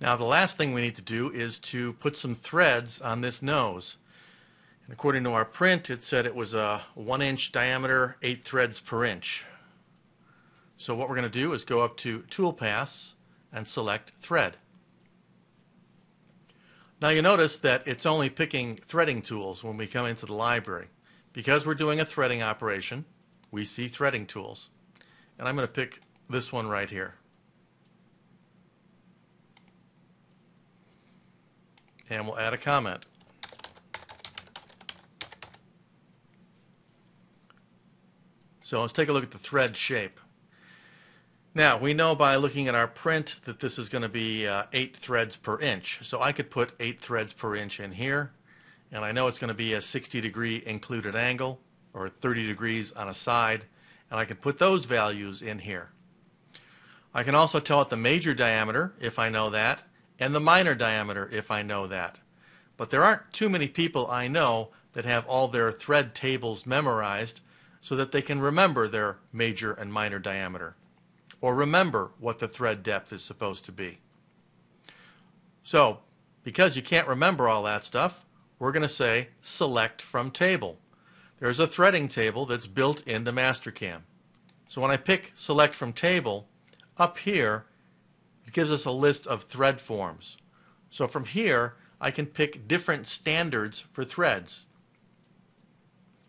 Now the last thing we need to do is to put some threads on this nose. And according to our print, it said it was a one inch diameter, eight threads per inch. So what we're going to do is go up to Tool Toolpaths and select Thread. Now you notice that it's only picking threading tools when we come into the library. Because we're doing a threading operation, we see threading tools. And I'm going to pick this one right here. And we'll add a comment. So let's take a look at the thread shape. Now, we know by looking at our print that this is going to be uh, 8 threads per inch. So I could put 8 threads per inch in here. And I know it's going to be a 60 degree included angle, or 30 degrees on a side. And I can put those values in here. I can also tell it the major diameter, if I know that, and the minor diameter, if I know that. But there aren't too many people I know that have all their thread tables memorized so that they can remember their major and minor diameter or remember what the thread depth is supposed to be. So, because you can't remember all that stuff, we're going to say select from table. There's a threading table that's built into Mastercam. So when I pick select from table, up here gives us a list of thread forms. So from here I can pick different standards for threads.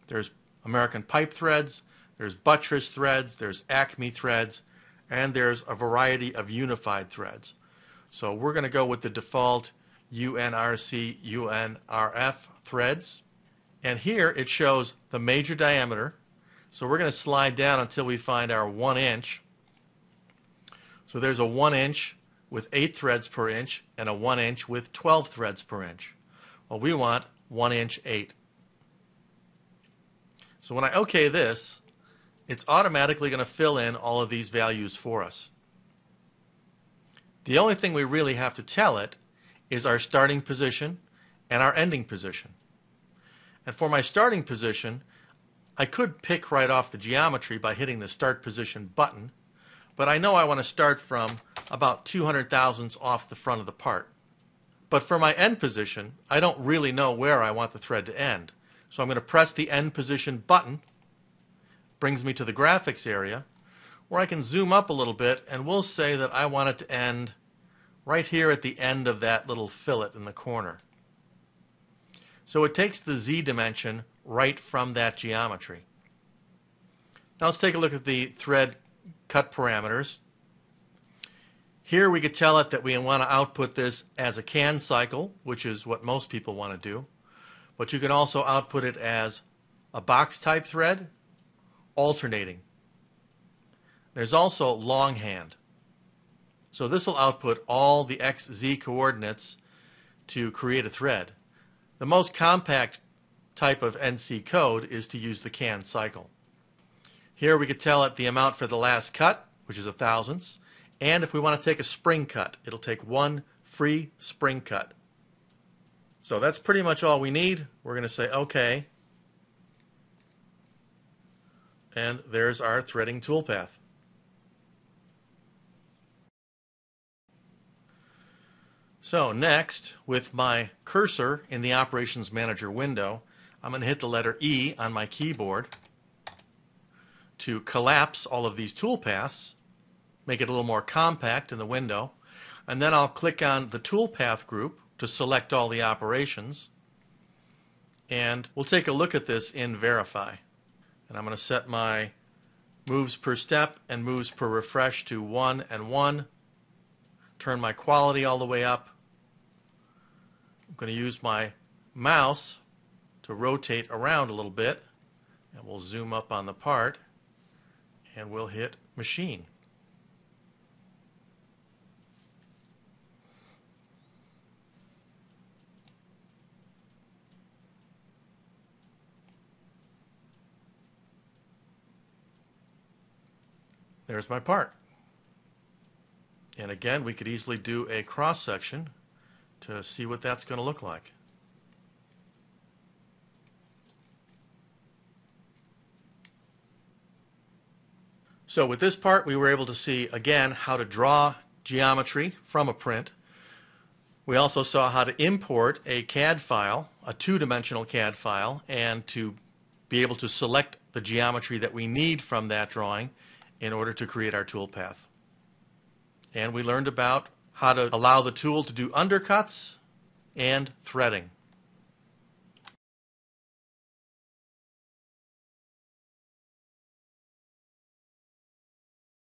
There's American pipe threads, there's buttress threads, there's Acme threads, and there's a variety of unified threads. So we're going to go with the default UNRC UNRF threads. And here it shows the major diameter. So we're going to slide down until we find our 1 inch. So there's a 1 inch with 8 threads per inch and a 1 inch with 12 threads per inch. Well, we want 1 inch 8. So when I OK this, it's automatically going to fill in all of these values for us. The only thing we really have to tell it is our starting position and our ending position. And for my starting position, I could pick right off the geometry by hitting the start position button, but I know I want to start from about 200 thousandths off the front of the part. But for my end position, I don't really know where I want the thread to end. So I'm going to press the end position button brings me to the graphics area where I can zoom up a little bit and we'll say that I want it to end right here at the end of that little fillet in the corner. So it takes the z dimension right from that geometry. Now let's take a look at the thread cut parameters. Here we could tell it that we want to output this as a can cycle, which is what most people want to do. But you can also output it as a box type thread alternating. There's also longhand. So this will output all the XZ coordinates to create a thread. The most compact type of NC code is to use the can cycle. Here we could tell it the amount for the last cut, which is a thousandths, and if we want to take a spring cut, it'll take one free spring cut. So that's pretty much all we need. We're going to say OK. And there's our threading toolpath. So next, with my cursor in the Operations Manager window, I'm going to hit the letter E on my keyboard to collapse all of these toolpaths, make it a little more compact in the window, and then I'll click on the toolpath group to select all the operations, and we'll take a look at this in Verify. And I'm going to set my moves per step and moves per refresh to 1 and 1. Turn my quality all the way up. I'm going to use my mouse to rotate around a little bit. And we'll zoom up on the part. And we'll hit machine. There's my part. And again, we could easily do a cross section to see what that's going to look like. So with this part, we were able to see, again, how to draw geometry from a print. We also saw how to import a CAD file, a two-dimensional CAD file, and to be able to select the geometry that we need from that drawing in order to create our toolpath. And we learned about how to allow the tool to do undercuts and threading.